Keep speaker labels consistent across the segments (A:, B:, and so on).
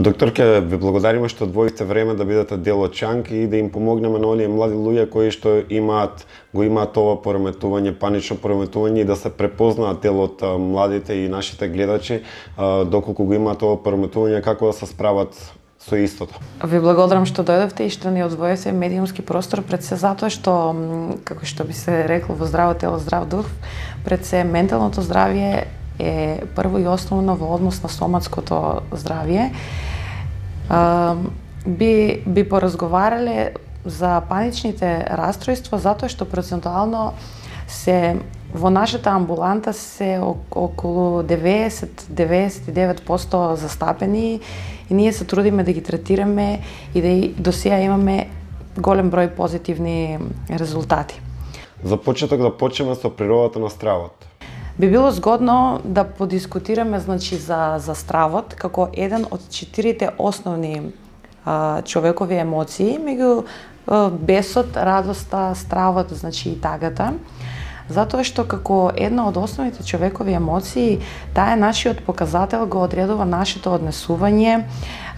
A: Докторке, ви благодариме што одвоивте време да бидете дел од Чанк и да им помогнеме на оние млади луѓе кои што имаат го имаат ова пореметување, панично пореметување и да се препознаат дел од младите и нашите гледачи доколку го имаат ова пореметување како да се справат со истото.
B: Ви благодарам што дојдовте и што ни одвоевте медиумски простор пред се затоа што како што би се рекло во здраво тело здрав дух, пред се менталното здравје е прво и основно во однос на соматското здравје би, би поразговарале за паничните растројства затоа што процентуално се во нашата амбуланта се околу 90-99% застапени и ние се трудиме да ги третираме и да до сега имаме голем број позитивни резултати.
A: За почеток да почнеме со природата на стравот.
B: Би било згодно да подискутираме значи за за стравот како еден од четирите основни а, човекови емоции, меѓу бесот, радоста, стравот, значи и тагата затоа што како една од основните човекови емоции, таа е нашиот показател, го одредува нашето однесување,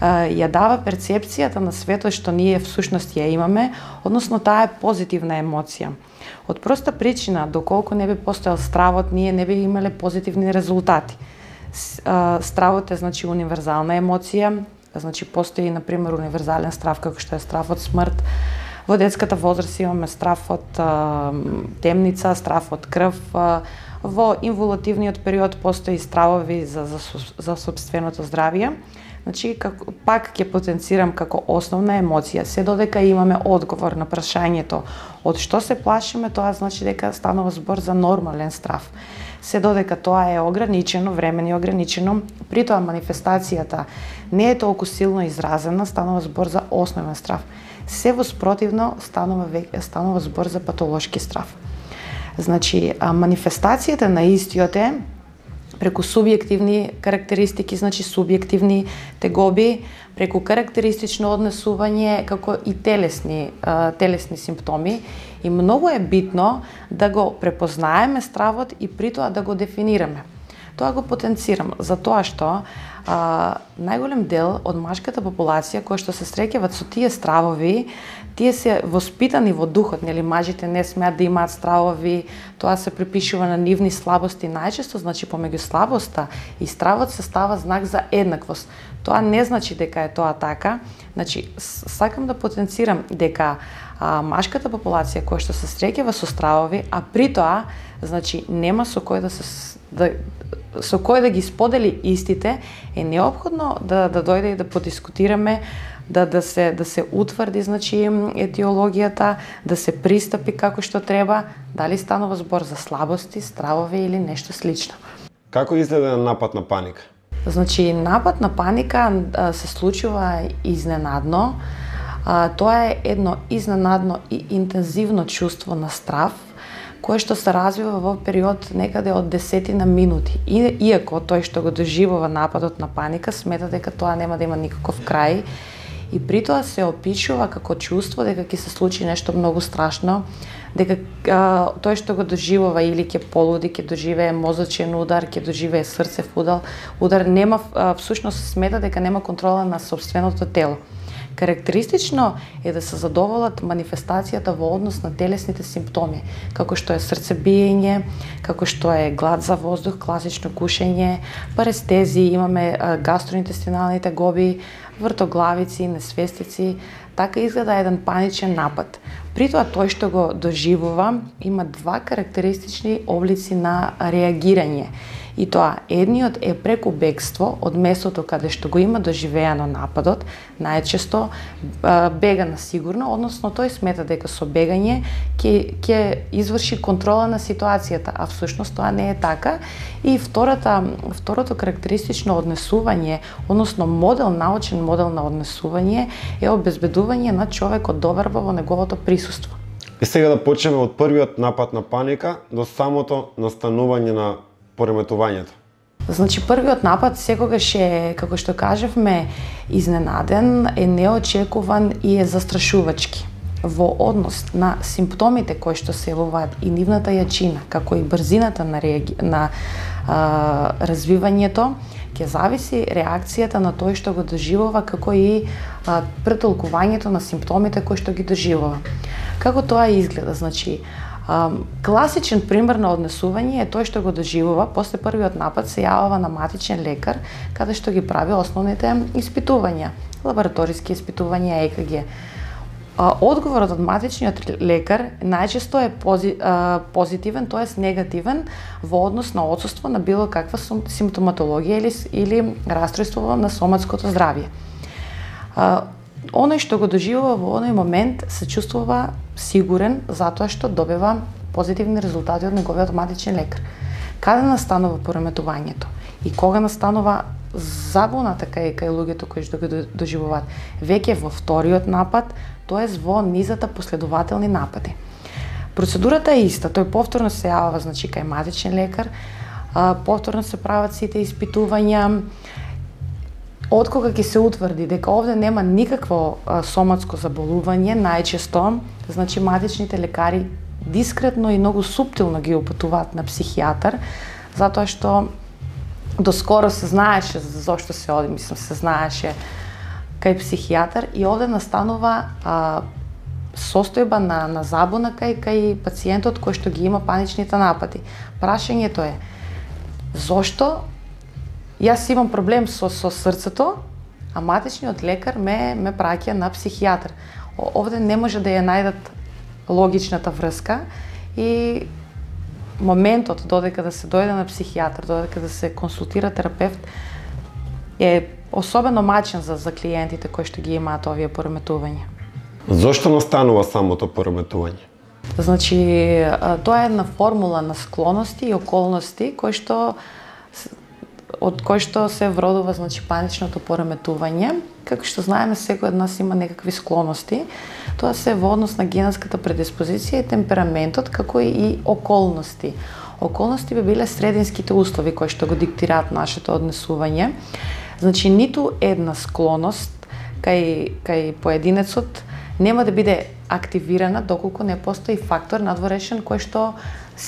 B: ја дава перцепцијата на светот што ние всушност ја имаме, односно таа е позитивна емоција. Од проста причина, доколку не би постоел стравот, ние не би имале позитивни резултати. Стравот е значи универзална емоција, значи постои на пример универзален страв како што е страв од смрт. Во детската возраст имаме страв од темница, страв од крв. Во инволативниот период постои стравови за, за, за собственото здравје. Значи, како, пак ќе потенцирам како основна емоција, се додека имаме одговор на прашањето од што се плашиме, тоа значи дека станува збор за нормален страв. Се додека тоа е ограничено, времени ограничено, при тоа манифестацијата не е толку силно изразена, станува збор за основен страв. Се воспротивно станува, станува збор за патолошки страв. Значи, манифестацијата на истиот е преку субјективни карактеристики, значи субјективни тегоби, преку карактеристично однесување како и телесни телесни симптоми и многу е битно да го препознаеме стравот и при тоа да го дефинираме. Тоа го потенцирам за тоа што а, најголем дел од машката популација која што се среќават со тие стравови тие се воспитани во духот, нели мажите не смеат да имаат стравови, тоа се припишува на нивни слабости најчесто, значи помеѓу слабоста и стравот се става знак за еднаквост. Тоа не значи дека е тоа така. Значи сакам да потенцирам дека а, машката популација која што се среќава со стравови, а при тоа значи нема со кој да се да, со кој да ги сподели истите, е необходно да да дојде и да подискутираме да да се да се утврди значи етиологијата, да се пристапи како што треба, дали станува збор за слабости, стравови или нешто слично.
A: Како изгледа напад на паника?
B: Значи напад на паника се случува изненадно. Тоа е едно изненадно и интензивно чувство на страв, кое што се развива во период некаде од десетина минути. И, иако тој што го доживува нападот на паника смета дека тоа нема да има никаков крај и при тоа се опишува како чувство дека ќе се случи нешто многу страшно, дека а, тој што го доживува или ќе полуди, ќе доживее мозочен удар, ќе доживее срцев удар, удар нема а, всушност смета дека нема контрола на собственото тело. Карактеристично е да се задоволат манифестацијата во однос на телесните симптоми, како што е срцебиење, како што е глад за воздух, класично кушење, парестези, имаме гастроинтестиналните гоби, вртоглавици, несвестици, така изгледа еден паничен напад. При тоа тој што го доживува има два карактеристични облици на реагирање. И тоа, едниот е преку бегство од местото каде што го има доживеано нападот, најчесто бега на сигурно, односно тој смета дека со бегање ќе ќе изврши контрола на ситуацијата, а всушност тоа не е така. И втората второто карактеристично однесување, односно модел научен модел на однесување е обезбедување на човекот доверба во неговото присуство.
A: И сега да почнеме од првиот напад на паника до самото настанување на пореметувањето?
B: Значи првиот напад секогаш е, како што кажевме, изненаден, е неочекуван и е застрашувачки во однос на симптомите кои што се јавуваат и нивната јачина, како и брзината на, реаги... на а, развивањето ќе зависи реакцијата на тој што го доживува како и а, претолкувањето на симптомите кои што ги доживува. Како тоа изгледа? Значи, класичен пример на однесување е тој што го доживува после првиот напад се јавува на матичен лекар каде што ги прави основните испитувања, лабораториски испитувања ЕКГ. Одговорот од матичниот лекар најчесто е пози, позитивен, тоест негативен во однос на отсутство на било каква симптоматологија или, или расстройство на соматското здравје. Оној што го доживува во оној момент се чувствува сигурен затоа што добива позитивни резултати од неговиот матичен лекар. Каде настанува пореметувањето и кога настанува забуната кај кај луѓето кои што го доживуваат веќе во вториот напад, тоест во низата последователни напади. Процедурата е иста, тој повторно се јавува значи кај матичен лекар, повторно се прават сите испитувања, Откога ќе се утврди дека овде нема никакво соматско заболување, најчесто, значи матичните лекари дискретно и многу суптилно ги упатуваат на психијатар, затоа што доскоро се знаеше зошто се оди, мислам, се знаеше кај психијатар и овде настанува а, состојба на, на забуна кај, кај пациентот кој што ги има паничните напади. Прашањето е, зошто јас имам проблем со, со срцето, а матичниот лекар ме, ме праќа на психијатар. Овде не може да ја најдат логичната врска и моментот додека да се дојде на психијатар, додека да се консултира терапевт е особено мачен за, за клиентите кои што ги имаат овие пореметувања.
A: Зошто настанува самото пореметување?
B: Значи, тоа е една формула на склоности и околности кои што од кој што се вродува значи паничното пореметување. Како што знаеме, секој од нас има некакви склоности. Тоа се во однос на генетската предиспозиција и темпераментот, како и околности. Околности би биле срединските услови кои што го диктираат нашето однесување. Значи, ниту една склоност кај, кај поединецот нема да биде активирана доколку не постои фактор надворешен кој што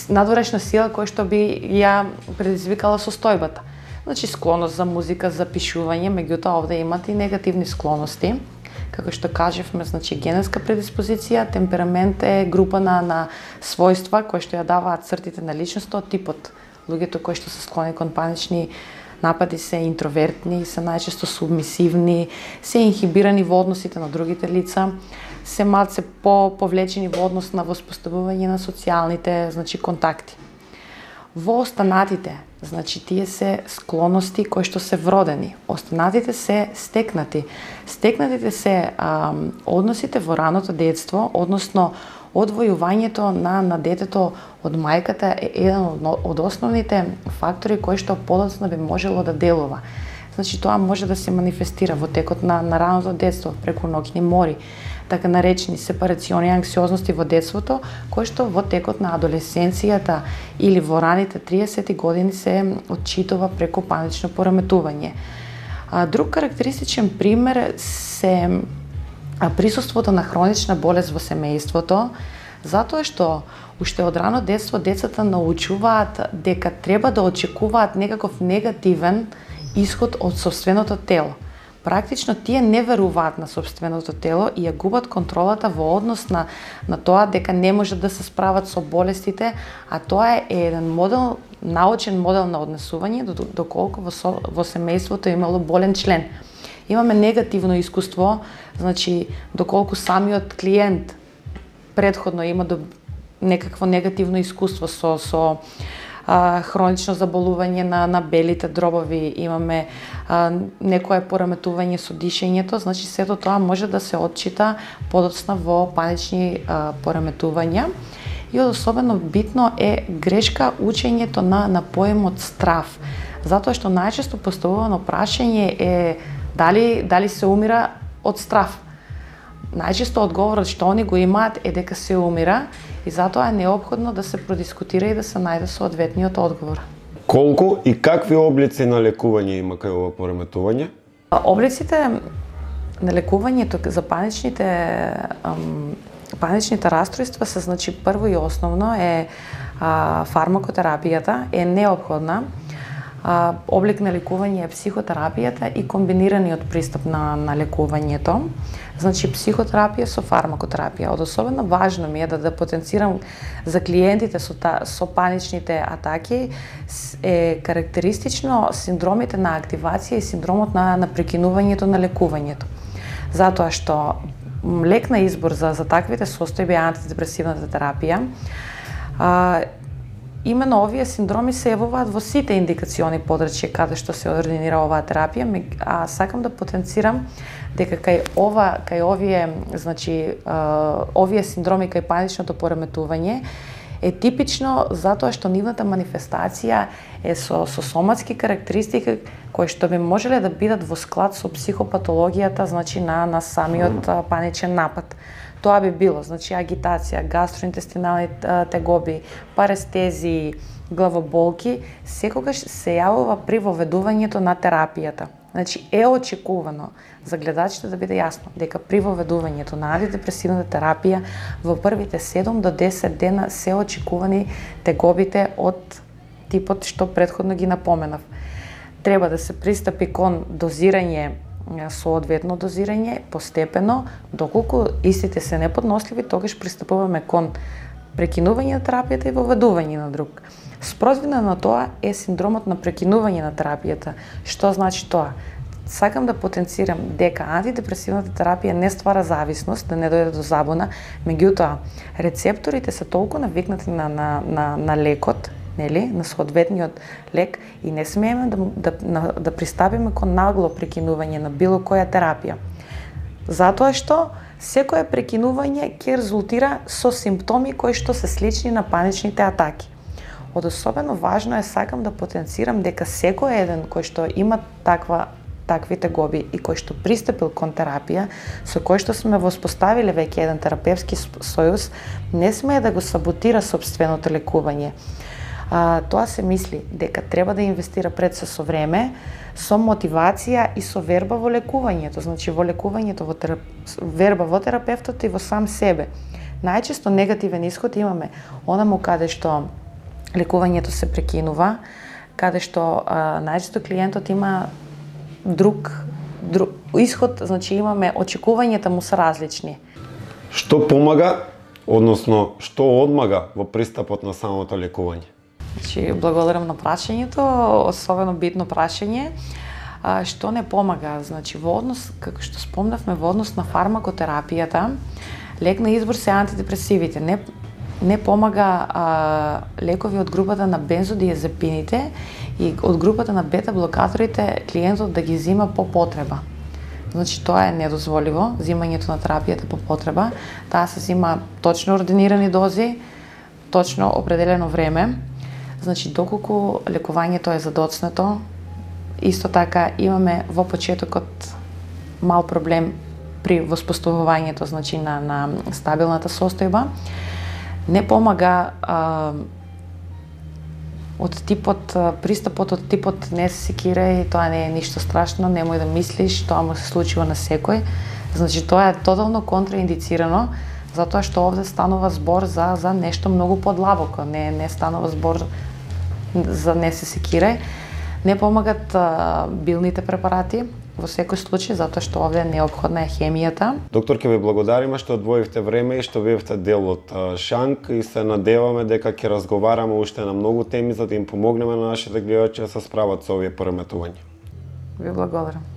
B: надворешна сила кој што би ја предизвикала состојбата. Значи склоност за музика, за пишување, меѓутоа овде имат и негативни склоности. Како што кажевме, значи генетска предиспозиција, темперамент е група на, на својства кои што ја даваат цртите на личноста од типот луѓето кои што се склони кон панични напади се интровертни, се најчесто субмисивни, се инхибирани во односите на другите лица, се малце по повлечени во однос на воспоставување на социјалните, значи контакти. Во останатите, значи тие се склоности кои што се вродени. Останатите се стекнати. Стекнатите се а, односите во раното детство, односно одвојувањето на, на детето од мајката е еден од, од основните фактори кои што подоцна би можело да делува. Значи тоа може да се манифестира во текот на, на раното детство, преку ноќни мори, така наречени сепарациони анксиозности во детството, кои што во текот на адолесенцијата или во раните 30 години се отчитува преку панично пораметување. А, друг карактеристичен пример се присуството на хронична болест во семејството, затоа што уште од рано детство децата научуваат дека треба да очекуваат некаков негативен исход од собственото тело практично тие не веруваат на собственото тело и ја губат контролата во однос на, на тоа дека не можат да се справат со болестите, а тоа е еден модел, научен модел на однесување, доколку во, со, во семејството имало болен член. Имаме негативно искуство, значи доколку самиот клиент предходно има до некакво негативно искуство со со а, хронично заболување на, на белите дробови, имаме а, некое пораметување со дишењето, значи сето тоа може да се отчита подоцна во панични а, пораметувања. И особено битно е грешка учењето на, на поемот страв. Затоа што најчесто поставувано прашање е дали, дали се умира од страв. Најчесто одговорот што они го имаат е дека се умира и затоа е необходно да се продискутира и да се најде соодветниот одговор.
A: Колку и какви облици на лекување има кај ова пореметување?
B: Облиците на лекувањето за паничните паничните расстройства се значи прво и основно е а, фармакотерапијата е необходна А, облик на лекување е психотерапијата и комбинираниот пристап на, на лекувањето. Значи, психотерапија со фармакотерапија. Од особено важно ми е да, да потенцирам за клиентите со, та, со паничните атаки е карактеристично синдромите на активација и синдромот на, на прекинувањето на лекувањето. Затоа што лек на избор за, за таквите состојби е антидепресивната терапија. А, именно овие синдроми се јавуваат во сите индикациони подрачја каде што се ординира оваа терапија, а сакам да потенцирам дека кај ова, кај овие, значи, овие синдроми кај паничното пореметување е типично затоа што нивната манифестација е со, со соматски карактеристики кои што би можеле да бидат во склад со психопатологијата, значи на, на самиот паничен напад. Тоа би било, значи агитација, гастроинтестинални тегоби, парестези, главоболки, секогаш се јавува при воведувањето на терапијата. Значи е очекувано за гледачите да биде јасно дека при воведувањето на антидепресивната терапија во првите 7 до 10 дена се очекувани тегобите од типот што предходно ги напоменав. Треба да се пристапи кон дозирање соодветно дозирање постепено, доколку истите се неподносливи, тогаш пристапуваме кон прекинување на терапијата и воведување на друг. Спрозвина на тоа е синдромот на прекинување на терапијата. Што значи тоа? Сакам да потенцирам дека антидепресивната терапија не ствара зависност, да не дојде до забона, меѓутоа рецепторите се толку навикнати на, на, на, на лекот, нели, на соодветниот лек и не смееме да, да, да пристапиме кон нагло прекинување на било која терапија. Затоа што секое прекинување ќе резултира со симптоми кои што се слични на паничните атаки. Од особено важно е сакам да потенцирам дека секој еден кој што има таква такви тегоби и кој што пристапил кон терапија, со кој што сме воспоставиле веќе еден терапевски сојуз, не смее да го саботира собственото лекување а, тоа се мисли дека треба да инвестира пред се со време, со мотивација и со верба во лекувањето, значи во лекувањето, во терап... верба во терапевтот и во сам себе. Најчесто негативен исход имаме онаму каде што лекувањето се прекинува, каде што а, најчесто клиентот има друг, друг исход, значи имаме очекувањата му се различни.
A: Што помага, односно што одмага во пристапот на самото лекување?
B: Значи, благодарам на прашањето, особено битно прашање. А, што не помага? Значи, во однос, како што спомнавме, во однос на фармакотерапијата, лек на избор се антидепресивите. Не, не помага а, лекови од групата на бензодиазепините и од групата на бета-блокаторите клиентот да ги зима по потреба. Значи тоа е недозволиво, зимањето на терапијата по потреба. Таа се зима точно ординирани дози, точно определено време Значи, доколку лекувањето е задоцнато, исто така имаме во почетокот мал проблем при воспоставувањето значи, на, на стабилната состојба, не помага а, од типот, пристапот од типот не се секирај, тоа не е ништо страшно, немој да мислиш, тоа му се случува на секој. Значи, тоа е тотално контраиндицирано, затоа што овде станува збор за, за нешто многу подлабоко, не, не станува збор за не се секирај. Не помагат а, билните препарати во секој случај затоа што овде е необходна е хемијата.
A: Доктор, ќе ви благодариме што одвоивте време и што бевте дел од Шанк и се надеваме дека ќе разговараме уште на многу теми за да им помогнеме на нашите гледачи да се справат со овие пореметувања.
B: Ви благодарам.